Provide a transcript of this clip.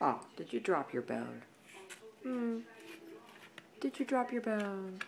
Oh, did you drop your bone? Hmm. Did you drop your bone?